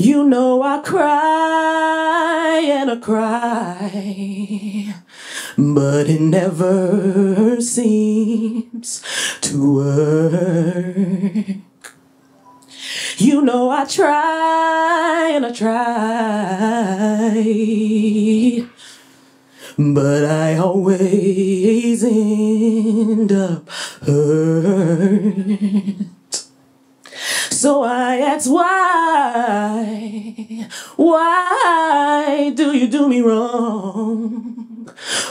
You know I cry and I cry, but it never seems to work. You know I try and I try, but I always end up hurt. So I ask why, why do you do me wrong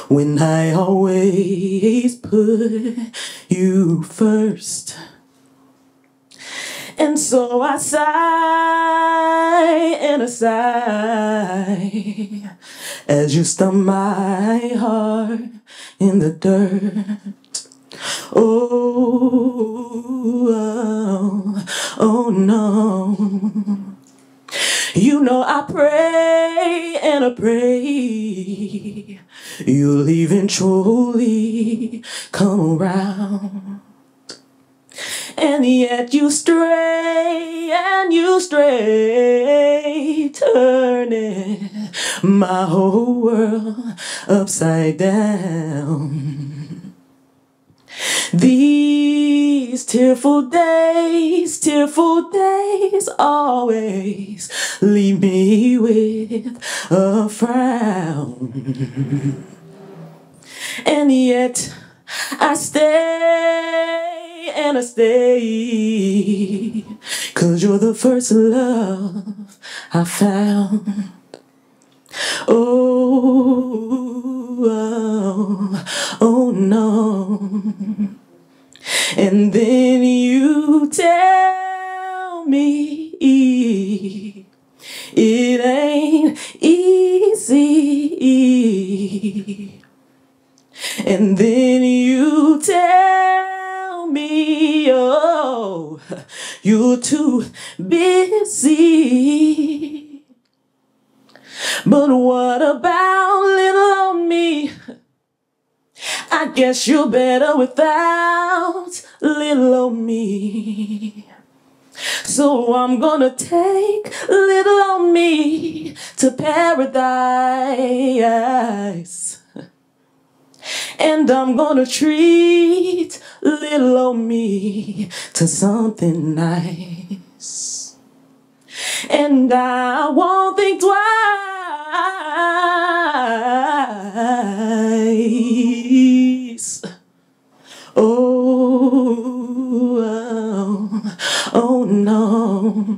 when I always put you first? And so I sigh and I sigh as you stump my heart in the dirt. Oh, You know I pray and I pray you'll eventually come around. And yet you stray and you stray, turning my whole world upside down. These tearful days, tearful days always leave me with a frown. And yet I stay and I stay, cause you're the first love I found. Oh, oh, oh no. And then you tell me it ain't easy. And then you tell me, oh, you're too busy. But what about little old me? I guess you're better without little old me. So I'm gonna take little old me to paradise. And I'm gonna treat little old me to something nice. And I won't No.